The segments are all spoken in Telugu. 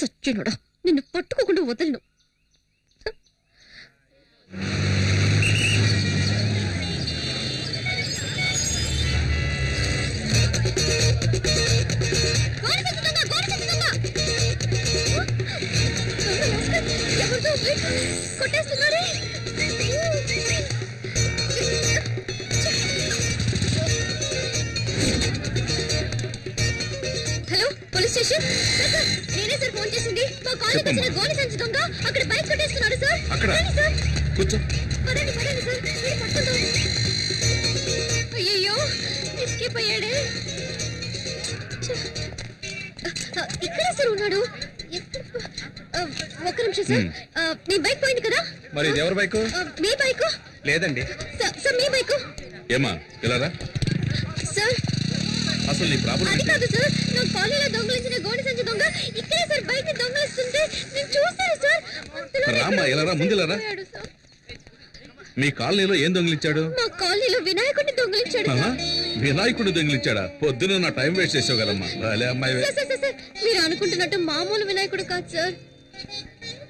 సత్యనుడా నిన్ను పట్టుకోకుండా వదలను. కొట్టేస్తున్నాడే హలో పోలీస్ స్టేషన్? గోలి సంచి దొంగ. అక్కడ బైక్ కొట్టేస్తున్నాడు సార్. అక్కడ? రండి సార్. కూర్చో. పదండి పదండి సార్. మీరు పట్టుకుందాం అయ్యయ్యో ఎస్కేప్ అయ్యాడే ఆ, ఇక్కడే సార్ ఉన్నాడు. ఎక్కడ? ఆ, ఒక్క నిమిషం సార్. ఆ, మీ బైక్ పోయింది కదా? మరి ఇది ఎవరి బైకు? మీ బైక్? లేదండి. సార్ సార్ మీ బైక్? ఏమా ఇలారా? సార్. అసలు నీ ప్రాబ్లం అది కాదు సార్. నా కాలనీలో దొంగలించిన గోడి సంచి దొంగ. ఇక్కడే సార్ బైక్ దొంగలిస్తుంటే నేను చూస్తాను సార్ అంతలోనే రామ్మా, రా. మీ కాలనీలో ఏం దొంగిలించాడు? మా కాలనీలో వినాయకుడిని దొంగలించాడు పొద్దున నా టైం వేస్ట్ చేసావు కదమ్మా భలే అమ్మాయి. సార్, సార్, సార్, సార్, మీరు అనుకుంటున్నట్టు మామూలు వినాయకుడు కాదు సార్.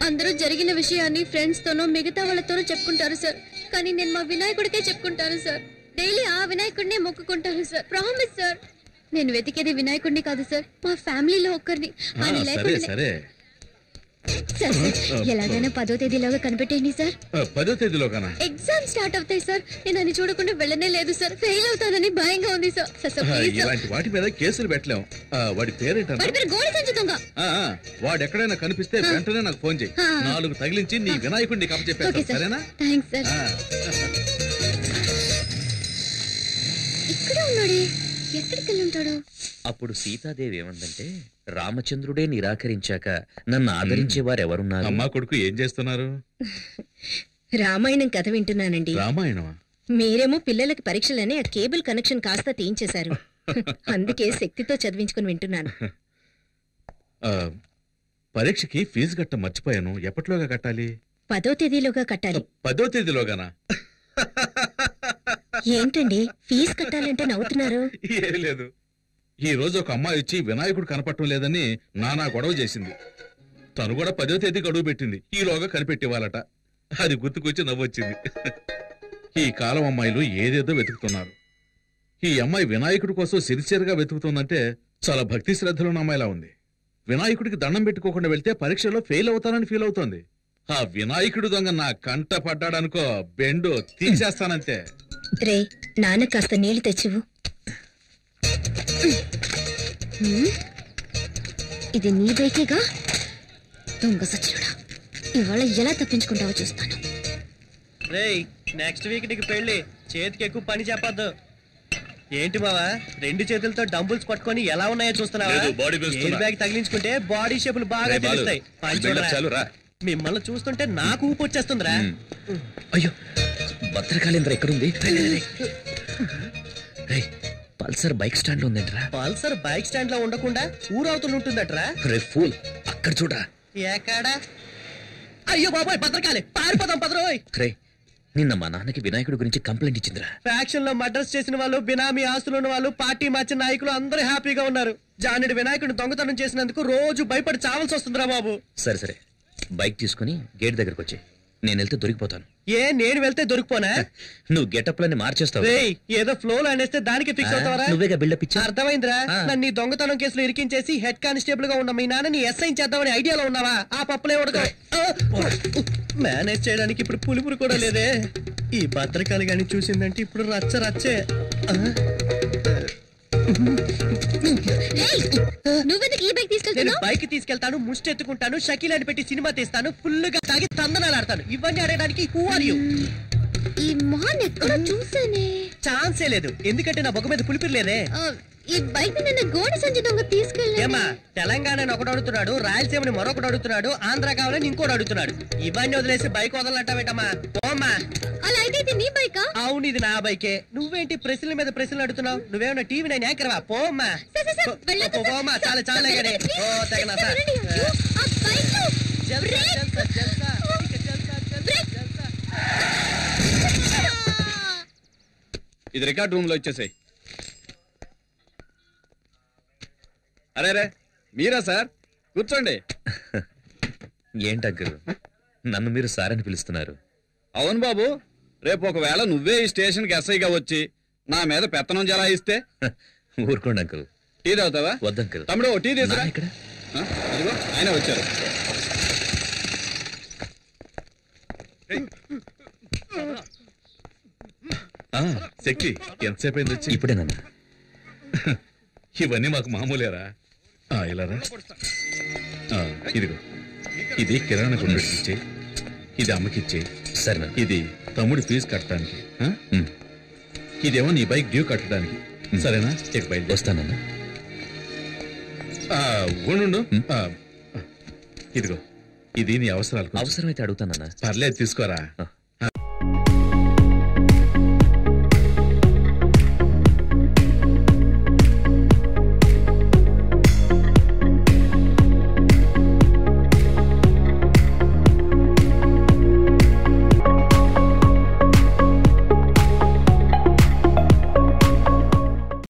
అందరూ జరిగిన విషయాన్ని ఫ్రెండ్స్ తోనో మిగతా వాళ్ళతోనో చెప్పుకుంటారు సార్. కానీ నేను మా వినాయకుడికే చెప్పుకుంటాను సార్. డైలీ ఆ వినాయకుడినే మొక్కుకుంటాను సార్. Promise sir. నేను వెతికేది వినాయకుడిని కాదు సార్. మా ఫ్యామిలీలో ఒక్కరిని. సరే. సార్ ఎలాగైనా పదో తేదీలోగా కనిపెట్టేయండి సార్. పదో తేదీలో కనా ఎగ్జామ్ స్టార్ట్ అవుతాయి సార్. నేను అని చూడకుండా వెళ్ళనే లేదు సార్. ఫెయిల్ అవుతానని భయంగా ఉంది సార్. ఇలాంటి వాటి మీద కేసులు పెట్టలేం. వాడి వాడి పేరు గోడి వాడు ఎక్కడైనా కనిపిస్తే వెంటనే నాకు ఫోన్ చేయి. నాలుగు తగిలించి నీ వినాయకుడిని ఓకే కప్పచెప్పేస్తాను సార్. సరేనా? Thanks sir. ఇక్కడే ఉన్నాడే. ఎక్కడికి వెళ్ళి ఉంటాడు? అప్పుడు సీతాదేవి ఏమందంటే రామచంద్రుడే నిరాకరించాక నన్ను ఆదరించే వారెవరున్నారు? అమ్మా కొడుకు ఏం చేస్తున్నారు? రామాయణం కథ వింటున్నానండి. రామాయణమా? మీరేమో పిల్లలకి పరీక్షలని ఆ కేబుల్ కనెక్షన్ కాస్త తీయించేశారు. అందుకే శక్తితో చదివించుకుని వింటున్నాను. ఆ, పరీక్షకి ఫీజు కట్ట మర్చిపోయాను. ఎప్పటిలోగా కట్టాలి? పదో తేదీలోగా కట్టాలి. పదో తేదీలోగానా? ఏంటండి? ఫీజు కట్టాలంటే నవ్వుతున్నారు. ఏం లేదు. ఈ రోజు ఒక అమ్మాయి వచ్చి వినాయకుడు కనపడటం లేదని నానా గొడవ చేసింది. తను కూడా పదో తేదీ గడువు పెట్టింది. ఈలోగా కనిపెట్టేవాలట. అది గుర్తుకొచ్చి నవ్వొచ్చింది. ఈ కాలం అమ్మాయిలు ఏదేదో వెతుకుతున్నారు. ఈ అమ్మాయి వినాయకుడి కోసం సిరిసిరిగా వెతుకుతుందంటే చాలా భక్తి శ్రద్ధలున్న అమ్మాయిలా ఉంది. వినాయకుడికి దండం పెట్టుకోకుండా వెళ్తే పరీక్షలో ఫెయిల్ అవుతానని ఫీల్ అవుతోంది. ఆ వినాయకుడు దొంగ నా కంట పడ్డాడనుకో బెండు తీసేస్తానంతే. రే నాన్న కాస్త నీళ్ళు తెచ్చివు ఇది నీ బైకేగా దొంగ సచ్చినోడా. ఇవాళ ఎలా తప్పించుకుంటావో చూస్తాను. రేయ్ నెక్స్ట్ వీక్ నీకు పెళ్ళి చేతికి ఎక్కువ పని చెప్పొద్దు. ఏంటి బావా రెండు చేతులతో డంబుల్స్ పట్టుకొని ఎలా ఉన్నాయో చూస్తున్నావా. ఎయిర్ బ్యాగ్ తగిలించుకుంటే బాడీ షేపులు బాగా తెలుస్తాయి. మిమ్మల్ని చూస్తుంటే నాకు ఊపు వచ్చేస్తుందిరా. అయ్యో భద్రకాళేంద్ర ఎక్కడుంది? పల్సర్ బైక్ స్టాండ్ ఉందేంట్రా. పల్సర్ బైక్ స్టాండ్లో ఉండకుండా ఊరవుతులు ఉంటుందట్రా రే ఫూల్ అక్కడ చూడరా. ఎక్కడా? అయ్యో బాబాయ్ భద్రకాలి పారిపోదాం పదరోయ్ రే నిన్న మా నాన్నకి వినాయకుడి గురించి కంప్లైంట్ ఇచ్చిందిరా. ఫ్యాక్షన్లో మర్డర్స్ చేసిన వాళ్ళు బినామీ ఆస్తులు ఉన్న వాళ్ళు పార్టీ మార్చిన నాయకులు అందరూ హ్యాపీగా ఉన్నారు. జానుడి వినాయకుడిని దొంగతనం చేసినందుకు రోజు భయపడి చావాల్సి వస్తుందిరా బాబు. సరే సరే. బైక్ తీసుకుని గేట్ దగ్గరకు వచ్చి నేను వెళ్తే దొరికిపోతాను. ఏ నేను వెళ్తే దొరికిపోనా? నువ్వు గెటప్లని మార్చేస్తావు రేయ్ ఏదో ఫ్లో లో అనేస్తే దానికి ఫిక్స్ అవుతావరా? నువ్వేగా బిల్డప్ ఇచ్చా అర్థమైందిరా. నన్ను ఈ దొంగతనం కేసులో ఇరికించేసి హెడ్ కానిస్టేబుల్గా ఉన్న మీ నాన్నని ఎస్ఐ చేద్దామని ఐడియాలో ఉన్నావా? ఆ పప్పులే ఉడకవు. మేనేజ్ చేయడానికి ఇప్పుడు పులుపురు కూడా లేదే. ఈ భద్రకాలి గాని చూసిందంటే ఇప్పుడు రచ్చ రచ్చే! నువ్వెందుకు ఈ బైక్ నేను బైక్ తీసుకెళ్తాను ముష్టి ఎత్తుకుంటాను షకీల్ అని పెట్టి సినిమా తీస్తాను ఫుల్గా తాగి తందనాలు ఆడతాను. ఇవన్నీ ఆడడానికి హూ ఆర్ యూ ఈ మొహన్ ఎక్కడో చూసానే ఛాన్సే లేదు. ఎందుకంటే నా బొగ్గ మీద పులిపిరి లేదే ఈ బైక్ నిన్న గోడి సంచి దొంగ తీసుకెళ్ళా ఏమా తెలంగాణని ఒకడు అడుగుతున్నాడు రాయలసీమని మరొకడు అడుగుతున్నాడు ఆంధ్ర కావాలని ఇంకోటి అడుగుతున్నాడు. ఇవన్నీ వదిలేసి బైక్ వదలంటావేటమ్మా? ఓమ్మా అలా అయితే ఇది నీ ఇది నా బైకే. నువ్వేంటి ప్రశ్నల మీద ప్రశ్నలు అడుగుతున్నావు? నువ్వేమన్నా టీవీ నైన్ యాంకర్వా పోమ్మా. చాలా చాలా ఓ తగిన ఇది రికార్డ్ రూమ్లో ఇచ్చేసాయి. అరే రే మీరా సార్? కూర్చోండి. ఏంటి అంకుల్? నన్ను మీరు సార్ అని పిలుస్తున్నారు. అవును బాబు. రేపు ఒకవేళ నువ్వే ఈ స్టేషన్కి ఎస్ఐగా వచ్చి నా మీద పెత్తనం జలాయిస్తే? ఊరుకోండి అంకుల్. టీ తాగుతావా? వద్దు అంకుల్. తమ్ముడు ఓ టీ ఇక్కడ? ఆయన వచ్చారు. ఆ, శక్తి ఎంతసేపు అయింది వచ్చి? ఇప్పుడే నాన్న. ఇవన్నీ మాకు మామూలేరా? ఆ, ఇలారా ఆ, ఇదిగో. ఇది కిరాణా కొనుడికిచ్చే ఇది అమ్మకిచ్చే సరే ఇది తమ్ముడి ఫీజు కట్టడానికి. ఇదేమో నీ బైక్ డ్యూ కట్టడానికి. సరేనా? ఇక బయలుదేరు. వస్తానన్నా ఆ, ఉండు ఇదిగో. ఇది నీ అవసరాలకు అవసరమైతే అడుగుతానన్నా పర్లేదు తీసుకోరా.